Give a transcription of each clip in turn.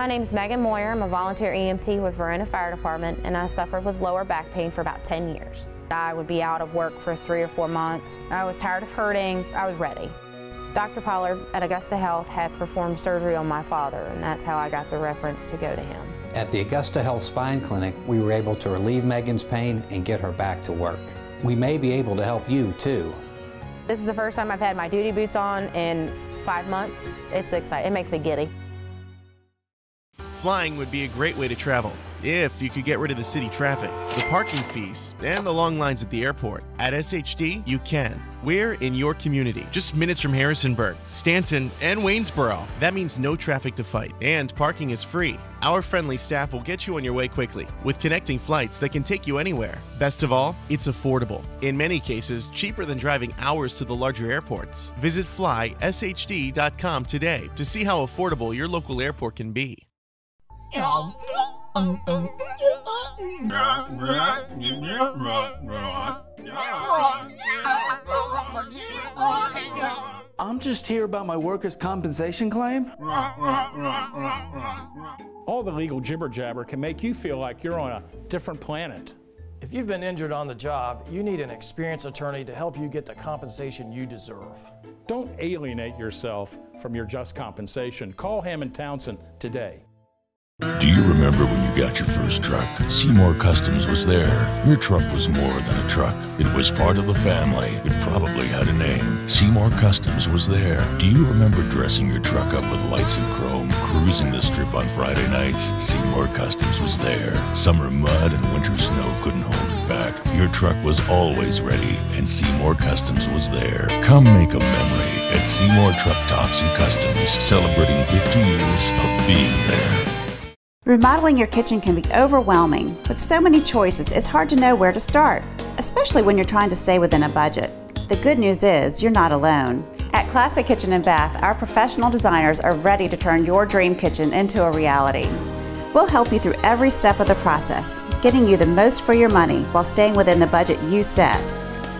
My name is Megan Moyer. I'm a volunteer EMT with Verona Fire Department and I suffered with lower back pain for about 10 years. I would be out of work for three or four months. I was tired of hurting. I was ready. Dr. Pollard at Augusta Health had performed surgery on my father and that's how I got the reference to go to him. At the Augusta Health Spine Clinic, we were able to relieve Megan's pain and get her back to work. We may be able to help you too. This is the first time I've had my duty boots on in five months. It's exciting. It makes me giddy. Flying would be a great way to travel if you could get rid of the city traffic, the parking fees, and the long lines at the airport. At SHD, you can. We're in your community, just minutes from Harrisonburg, Staunton, and Waynesboro. That means no traffic to fight, and parking is free. Our friendly staff will get you on your way quickly with connecting flights that can take you anywhere. Best of all, it's affordable. In many cases, cheaper than driving hours to the larger airports. Visit flyshd.com today to see how affordable your local airport can be. I'm just here about my workers' compensation claim. All the legal jibber jabber can make you feel like you're on a different planet. If you've been injured on the job, you need an experienced attorney to help you get the compensation you deserve. Don't alienate yourself from your just compensation. Call Hammond Townsend today. Do you remember when you got your first truck? Seymour Customs was there. Your truck was more than a truck. It was part of the family. It probably had a name. Seymour Customs was there. Do you remember dressing your truck up with lights and chrome, cruising the strip on Friday nights? Seymour Customs was there. Summer mud and winter snow couldn't hold it back. Your truck was always ready, and Seymour Customs was there. Come make a memory at Seymour Truck Tops and Customs, celebrating 50 years of being there. Remodeling your kitchen can be overwhelming. With so many choices, it's hard to know where to start, especially when you're trying to stay within a budget. The good news is you're not alone. At Classic Kitchen and Bath, our professional designers are ready to turn your dream kitchen into a reality. We'll help you through every step of the process, getting you the most for your money while staying within the budget you set.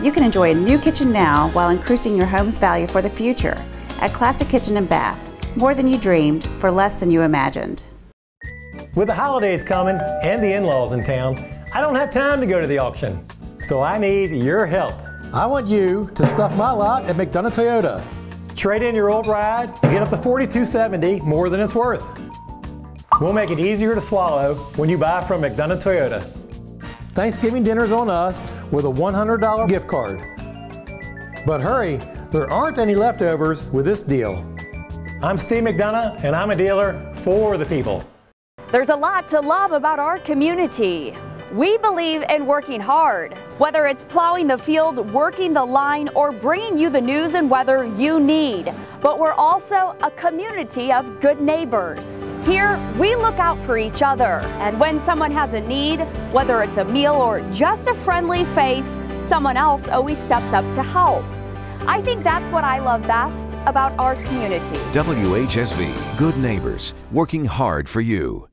You can enjoy a new kitchen now while increasing your home's value for the future. At Classic Kitchen and Bath, more than you dreamed for less than you imagined. With the holidays coming and the in-laws in town, I don't have time to go to the auction. So I need your help. I want you to stuff my lot at McDonough Toyota. Trade in your old ride and get up to 4270 more than it's worth. We'll make it easier to swallow when you buy from McDonough Toyota. Thanksgiving dinner's on us with a $100 gift card. But hurry, there aren't any leftovers with this deal. I'm Steve McDonough and I'm a dealer for the people. There's a lot to love about our community. We believe in working hard, whether it's plowing the field, working the line, or bringing you the news and weather you need. But we're also a community of good neighbors. Here, we look out for each other, and when someone has a need, whether it's a meal or just a friendly face, someone else always steps up to help. I think that's what I love best about our community. WHSV, good neighbors, working hard for you.